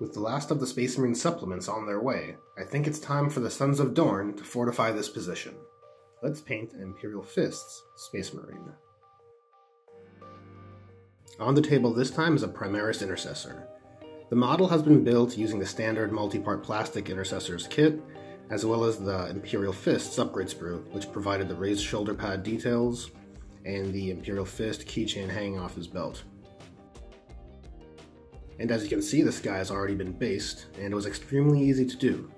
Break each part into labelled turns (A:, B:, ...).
A: With the last of the Space Marine supplements on their way, I think it's time for the Sons of Dorn to fortify this position. Let's paint an Imperial Fists Space Marine. On the table this time is a Primaris Intercessor. The model has been built using the standard multi-part plastic Intercessors kit, as well as the Imperial Fists upgrade sprue, which provided the raised shoulder pad details and the Imperial Fist keychain hanging off his belt. And as you can see, this guy has already been based, and it was extremely easy to do.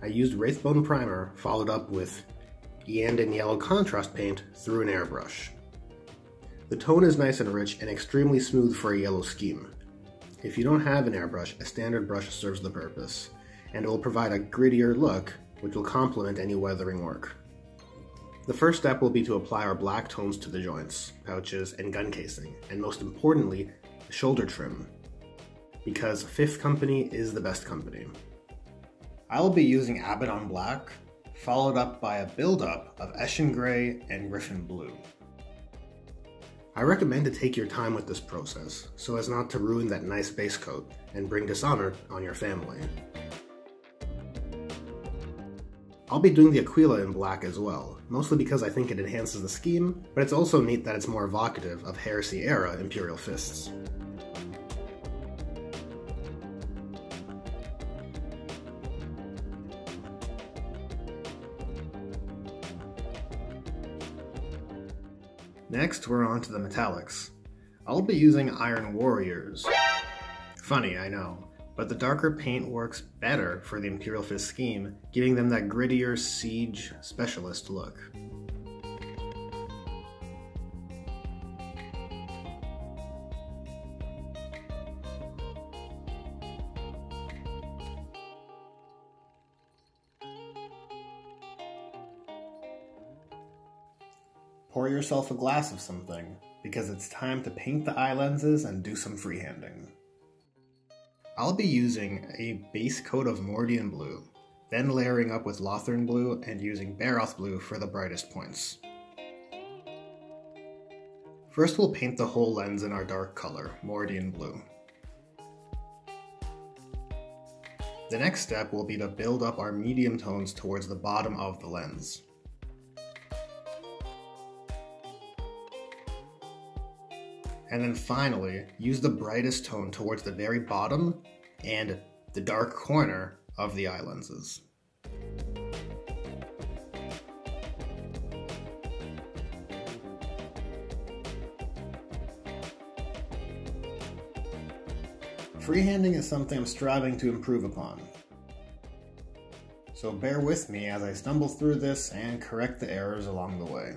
A: I used Wraithbone Primer, followed up with Iyanden Yellow Contrast Paint through an airbrush. The tone is nice and rich and extremely smooth for a yellow scheme. If you don't have an airbrush, a standard brush serves the purpose, and it will provide a grittier look, which will complement any weathering work. The first step will be to apply our black tones to the joints, pouches, and gun casing, and most importantly, the shoulder trim, because Fifth Company is the best company. I will be using Abaddon Black, followed up by a build-up of Eshin Grey and Griffin Blue. I recommend to take your time with this process, so as not to ruin that nice base coat and bring dishonor on your family. I'll be doing the Aquila in black as well, mostly because I think it enhances the scheme, but it's also neat that it's more evocative of Heresy era Imperial Fists. Next, we're on to the metallics. I'll be using Iron Warriors. Funny, I know, but the darker paint works better for the Imperial Fist scheme, giving them that grittier siege specialist look. Pour yourself a glass of something, because it's time to paint the eye lenses and do some freehanding. I'll be using a base coat of Mordian blue, then layering up with Lothern blue and using Baharroth blue for the brightest points. First we'll paint the whole lens in our dark color, Mordian blue. The next step will be to build up our medium tones towards the bottom of the lens. And then finally, use the brightest tone towards the very bottom and the dark corner of the eye lenses. Freehanding is something I'm striving to improve upon. So bear with me as I stumble through this and correct the errors along the way.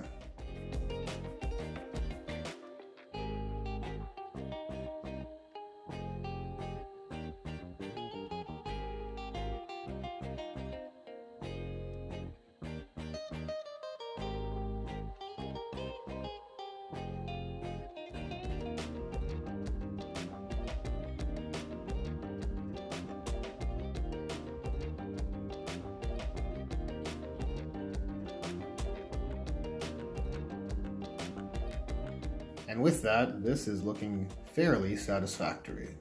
A: And with that, this is looking fairly satisfactory.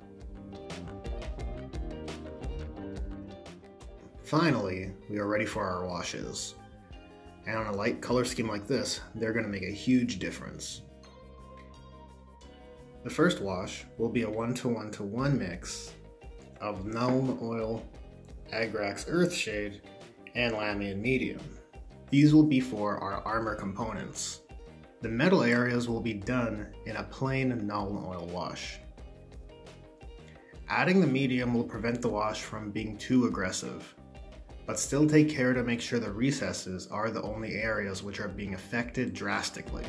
A: Finally, we are ready for our washes. And on a light color scheme like this, they're going to make a huge difference. The first wash will be a 1 to 1 to 1 mix of Nuln Oil, Agrax Earthshade, and Lahmian Medium. These will be for our armor components. The metal areas will be done in a plain Nuln Oil wash. Adding the medium will prevent the wash from being too aggressive, but still take care to make sure the recesses are the only areas which are being affected drastically.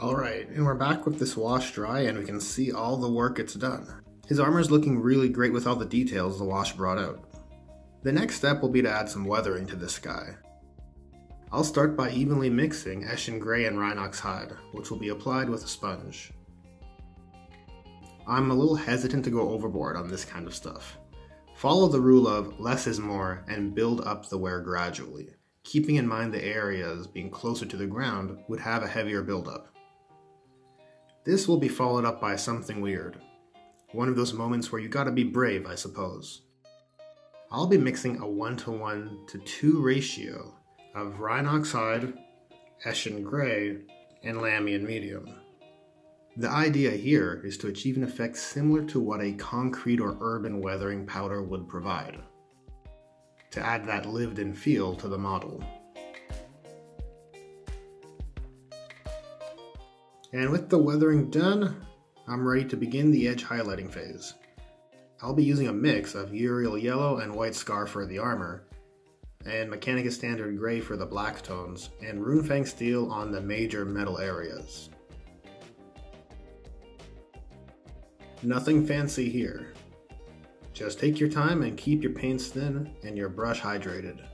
A: Alright, and we're back with this wash dry and we can see all the work it's done. His armor is looking really great with all the details the wash brought out. The next step will be to add some weathering to this guy. I'll start by evenly mixing Eshin Grey and Rhinox Hide, which will be applied with a sponge. I'm a little hesitant to go overboard on this kind of stuff. Follow the rule of less is more and build up the wear gradually, keeping in mind the areas being closer to the ground would have a heavier buildup. This will be followed up by something weird. One of those moments where you gotta be brave, I suppose. I'll be mixing a 1 to 1 to 2 ratio of Rhinox hide, Eshin Gray, and Lahmian Medium. The idea here is to achieve an effect similar to what a concrete or urban weathering powder would provide, to add that lived-in feel to the model. And with the weathering done, I'm ready to begin the edge highlighting phase. I'll be using a mix of Yriel Yellow and White Scar for the armor, and Mechanicus Standard Gray for the black tones, and Runefang Steel on the major metal areas. Nothing fancy here. Just take your time and keep your paints thin and your brush hydrated.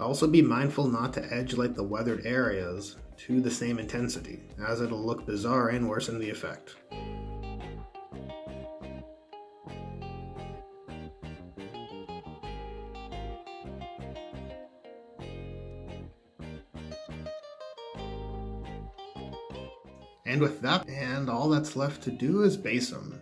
A: Also be mindful not to edge light the weathered areas to the same intensity, as it'll look bizarre and worsen the effect. And with that, and all that's left to do is base them.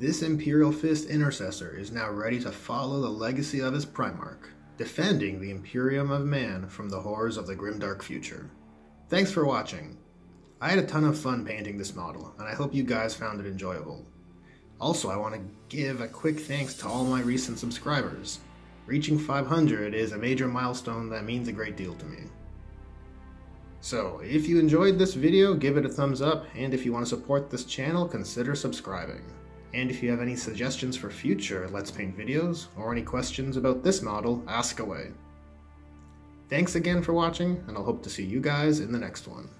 A: This Imperial Fist Intercessor is now ready to follow the legacy of his Primarch, defending the Imperium of Man from the horrors of the grimdark future. Thanks for watching. I had a ton of fun painting this model, and I hope you guys found it enjoyable. Also, I want to give a quick thanks to all my recent subscribers. Reaching 500 is a major milestone that means a great deal to me. So, if you enjoyed this video, give it a thumbs up, and if you want to support this channel, consider subscribing. And if you have any suggestions for future Let's Paint videos, or any questions about this model, ask away. Thanks again for watching, and I'll hope to see you guys in the next one.